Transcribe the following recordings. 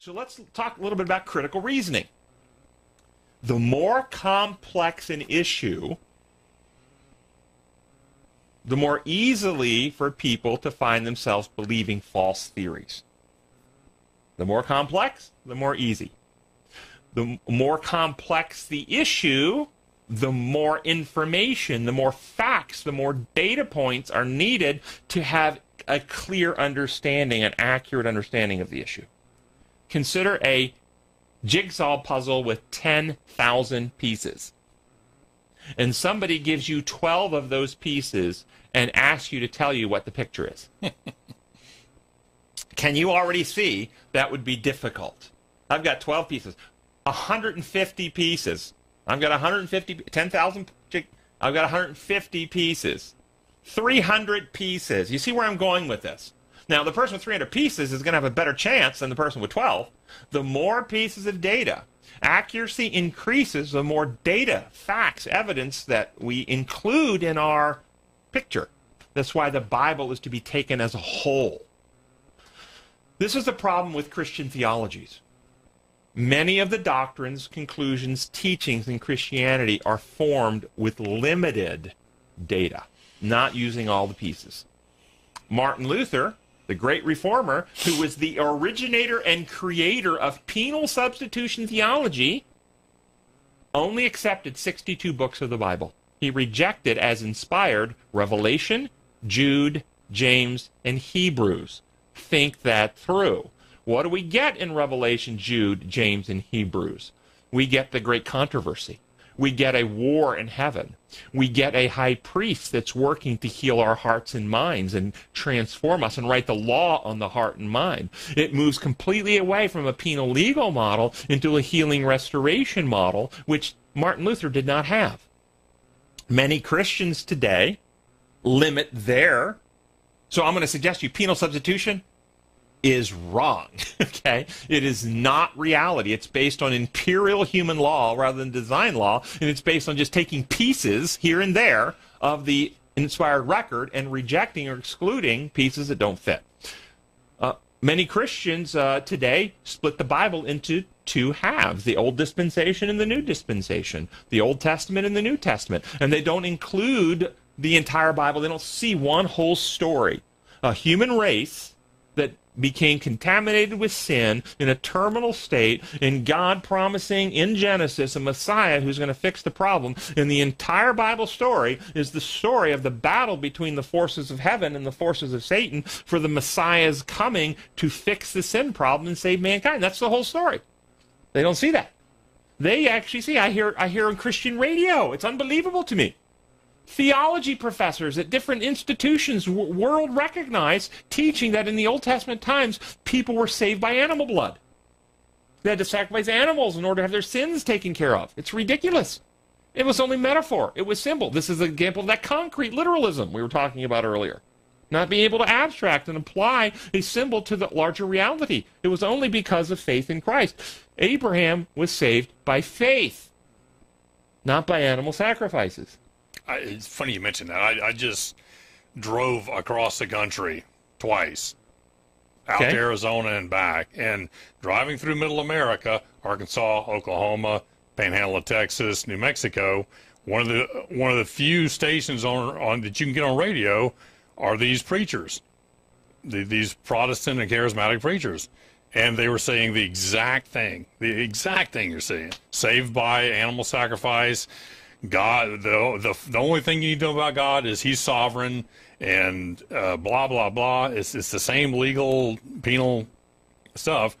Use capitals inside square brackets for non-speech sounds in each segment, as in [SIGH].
So let's talk a little bit about critical reasoning. The more complex an issue, the more easily for people to find themselves believing false theories. The more complex, the more easy. The more complex the issue, the more information, the more facts, the more data points are needed to have a clear understanding, an accurate understanding of the issue. Consider a jigsaw puzzle with 10,000 pieces. And somebody gives you 12 of those pieces and asks you to tell you what the picture is. [LAUGHS] Can you already see that would be difficult? I've got 12 pieces, 150 pieces. I've got 150, 10,000, I've got 150 pieces, 300 pieces. You see where I'm going with this? Now, the person with 300 pieces is going to have a better chance than the person with 12. The more pieces of data, accuracy increases the more data, facts, evidence that we include in our picture. That's why the Bible is to be taken as a whole. This is the problem with Christian theologies. Many of the doctrines, conclusions, teachings in Christianity are formed with limited data, not using all the pieces. Martin Luther the great reformer, who was the originator and creator of penal substitution theology, only accepted 62 books of the Bible. He rejected as inspired Revelation, Jude, James, and Hebrews. Think that through. What do we get in Revelation, Jude, James, and Hebrews? We get the great controversy. We get a war in heaven. We get a high priest that's working to heal our hearts and minds and transform us and write the law on the heart and mind. It moves completely away from a penal legal model into a healing restoration model, which Martin Luther did not have. Many Christians today limit their. So I'm going to suggest you penal substitution is wrong. [LAUGHS] okay? It is not reality. It's based on imperial human law rather than design law, and it's based on just taking pieces here and there of the inspired record and rejecting or excluding pieces that don't fit. Uh, many Christians uh, today split the Bible into two halves the Old Dispensation and the New Dispensation, the Old Testament and the New Testament, and they don't include the entire Bible. They don't see one whole story. A human race that became contaminated with sin in a terminal state, and God promising in Genesis a Messiah who's going to fix the problem. And the entire Bible story is the story of the battle between the forces of heaven and the forces of Satan for the Messiah's coming to fix the sin problem and save mankind. That's the whole story. They don't see that. They actually see. I hear. I hear on Christian radio. It's unbelievable to me theology professors at different institutions, world recognized, teaching that in the Old Testament times, people were saved by animal blood. They had to sacrifice animals in order to have their sins taken care of. It's ridiculous. It was only metaphor. It was symbol. This is an example of that concrete literalism we were talking about earlier. Not being able to abstract and apply a symbol to the larger reality. It was only because of faith in Christ. Abraham was saved by faith, not by animal sacrifices. I, it's funny you mentioned that. I, I just drove across the country twice, out okay. to Arizona and back, and driving through Middle America, Arkansas, Oklahoma, Panhandle of Texas, New Mexico. One of the one of the few stations on on that you can get on radio are these preachers, the, these Protestant and charismatic preachers and they were saying the exact thing, the exact thing you're saying. Saved by animal sacrifice, God, the, the, the only thing you need to know about God is He's sovereign and uh, blah, blah, blah. It's, it's the same legal, penal stuff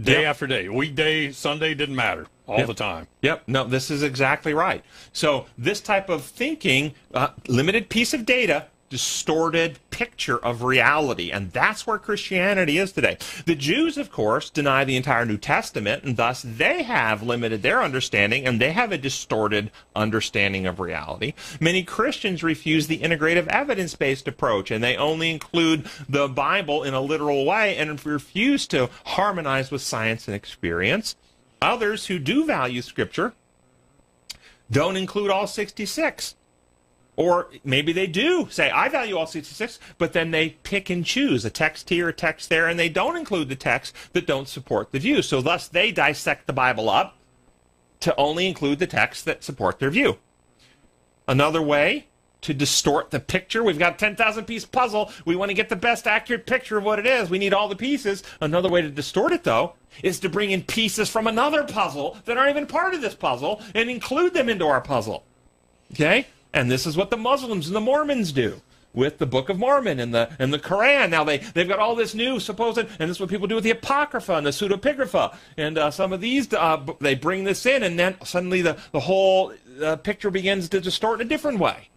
day yep. after day. Weekday, Sunday, didn't matter all yep. the time. Yep. No, this is exactly right. So, this type of thinking, uh, limited piece of data, distorted picture of reality. And that's where Christianity is today. The Jews, of course, deny the entire New Testament, and thus they have limited their understanding and they have a distorted understanding of reality. Many Christians refuse the integrative evidence based approach, and they only include the Bible in a literal way and refuse to harmonize with science and experience. Others who do value Scripture don't include all 66 Or maybe they do say, I value all 66, but then they pick and choose a text here, a text there, and they don't include the texts that don't support the view. So thus they dissect the Bible up to only include the texts that support their view. Another way to distort the picture. We've got a 10,000 piece puzzle. We want to get the best accurate picture of what it is. We need all the pieces. Another way to distort it, though, is to bring in pieces from another puzzle that aren't even part of this puzzle and include them into our puzzle. Okay? And this is what the Muslims and the Mormons do with the Book of Mormon and the and the Quran. Now they they've got all this new supposed, and this is what people do with the Apocrypha and the Pseudepigrapha, and uh, some of these uh, they bring this in, and then suddenly the the whole uh, picture begins to distort in a different way.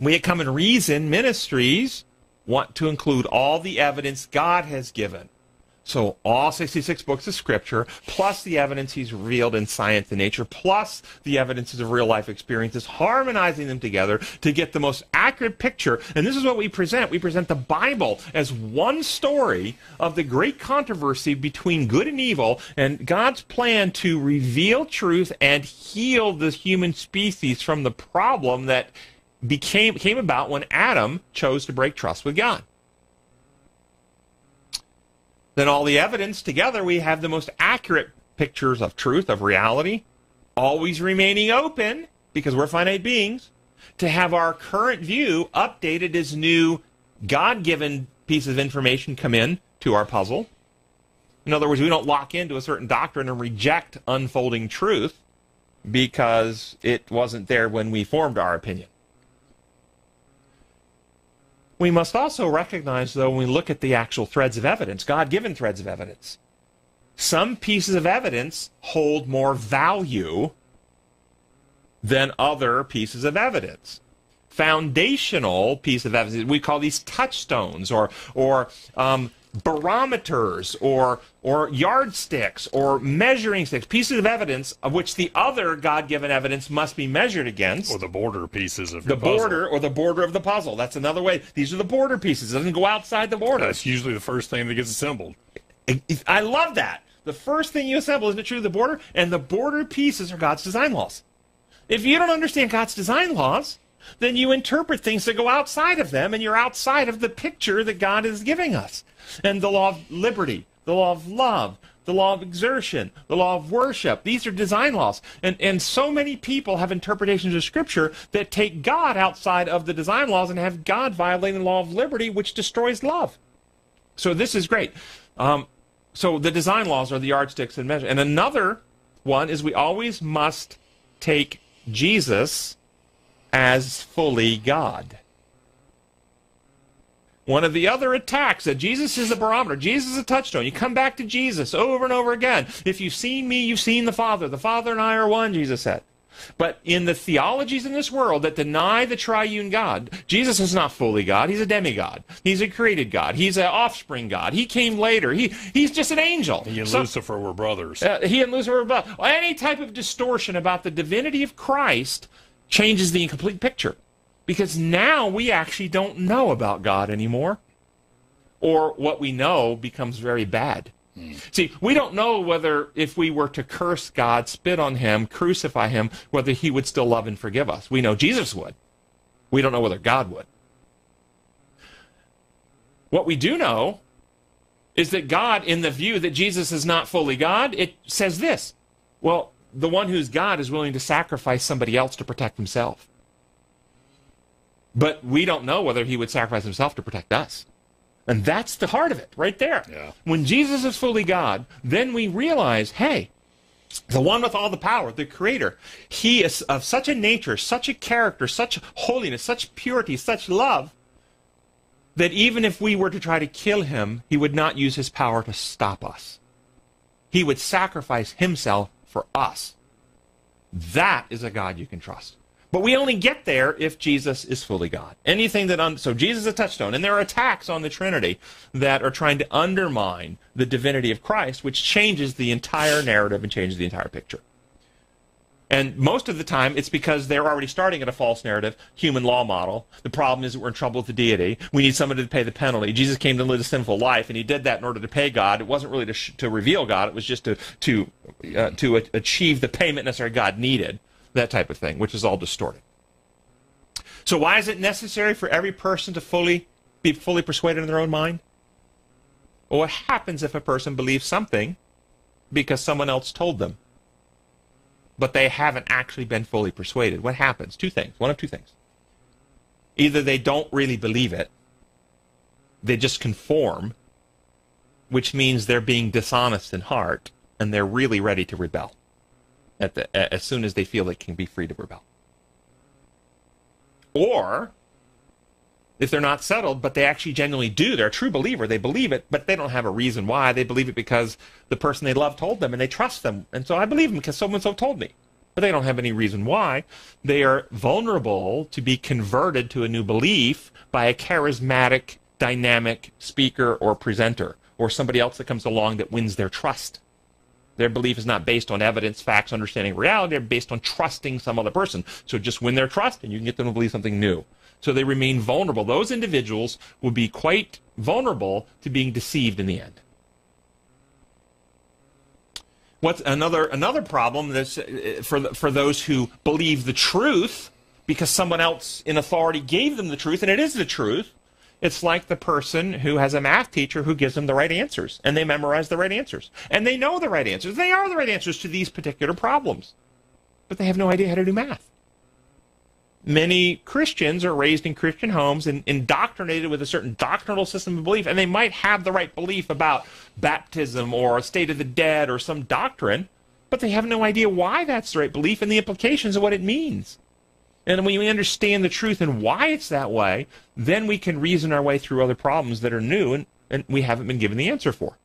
We at Come and Reason Ministries want to include all the evidence God has given so all 66 books of scripture, plus the evidence he's revealed in science and nature, plus the evidences of real life experiences, harmonizing them together to get the most accurate picture. And this is what we present. We present the Bible as one story of the great controversy between good and evil and God's plan to reveal truth and heal the human species from the problem that became came about when Adam chose to break trust with God then all the evidence together, we have the most accurate pictures of truth, of reality, always remaining open because we're finite beings, to have our current view updated as new God given pieces of information come in to our puzzle. In other words, we don't lock into a certain doctrine and reject unfolding truth because it wasn't there when we formed our opinion. We must also recognize, though, when we look at the actual threads of evidence, God given threads of evidence, some pieces of evidence hold more value than other pieces of evidence. Foundational piece of evidence, we call these touchstones or, or um, barometers or or yardsticks or measuring sticks, pieces of evidence of which the other God-given evidence must be measured against. Or the border pieces of the puzzle. border or the border of the puzzle. That's another way. These are the border pieces. It doesn't go outside the border. That's usually the first thing that gets assembled. I love that. The first thing you assemble isn't it true the border, and the border pieces are God's design laws. If you don't understand God's design laws, then you interpret things that go outside of them, and you're outside of the picture that God is giving us and the law of liberty, the law of love, the law of exertion, the law of worship. These are design laws. And, and so many people have interpretations of Scripture that take God outside of the design laws and have God violating the law of liberty, which destroys love. So this is great. Um, so the design laws are the yardsticks and measure. And another one is we always must take Jesus as fully God one of the other attacks that Jesus is the barometer, Jesus is a touchstone. You come back to Jesus over and over again. If you've seen me, you've seen the Father. The Father and I are one, Jesus said. But in the theologies in this world that deny the triune God, Jesus is not fully God. He's a demigod. He's a created God. He's an offspring God. He came later. He, he's just an angel. He and so, Lucifer were brothers. Uh, he and Lucifer were brothers. Any type of distortion about the divinity of Christ changes the incomplete picture. Because now we actually don't know about God anymore. Or what we know becomes very bad. Mm. See, we don't know whether if we were to curse God, spit on him, crucify him, whether he would still love and forgive us. We know Jesus would. We don't know whether God would. What we do know is that God, in the view that Jesus is not fully God, it says this. Well, the one who's God is willing to sacrifice somebody else to protect himself. But we don't know whether he would sacrifice himself to protect us. And that's the heart of it, right there. Yeah. When Jesus is fully God, then we realize, hey, the one with all the power, the creator, he is of such a nature, such a character, such holiness, such purity, such love, that even if we were to try to kill him, he would not use his power to stop us. He would sacrifice himself for us. That is a God you can trust. But we only get there if Jesus is fully God. Anything that un- so Jesus is a touchstone, and there are attacks on the Trinity that are trying to undermine the divinity of Christ, which changes the entire narrative and changes the entire picture. And most of the time, it's because they're already starting at a false narrative, human law model. The problem is that we're in trouble with the deity. We need somebody to pay the penalty. Jesus came to live a sinful life, and he did that in order to pay God. It wasn't really to, sh- to reveal God. It was just to to uh, to achieve the payment necessary God needed that type of thing, which is all distorted. So why is it necessary for every person to fully be fully persuaded in their own mind? Well, what happens if a person believes something because someone else told them, but they haven't actually been fully persuaded? What happens? Two things. One of two things. Either they don't really believe it, they just conform, which means they're being dishonest in heart, and they're really ready to rebel at the, as soon as they feel they can be free to rebel. Or if they're not settled, but they actually genuinely do, they're a true believer, they believe it, but they don't have a reason why. They believe it because the person they love told them and they trust them. And so I believe them because someone so told me. But they don't have any reason why. They are vulnerable to be converted to a new belief by a charismatic, dynamic speaker or presenter or somebody else that comes along that wins their trust. Their belief is not based on evidence, facts, understanding reality. They're based on trusting some other person. So just win their trust and you can get them to believe something new so they remain vulnerable. Those individuals will be quite vulnerable to being deceived in the end. What's another another problem that's uh, for for those who believe the truth because someone else in authority gave them the truth and it is the truth. It's like the person who has a math teacher who gives them the right answers and they memorize the right answers and they know the right answers. They are the right answers to these particular problems. But they have no idea how to do math many Christians are raised in Christian homes and indoctrinated with a certain doctrinal system of belief, and they might have the right belief about baptism or a state of the dead or some doctrine, but they have no idea why that's the right belief and the implications of what it means. And when we understand the truth and why it's that way, then we can reason our way through other problems that are new and, and we haven't been given the answer for.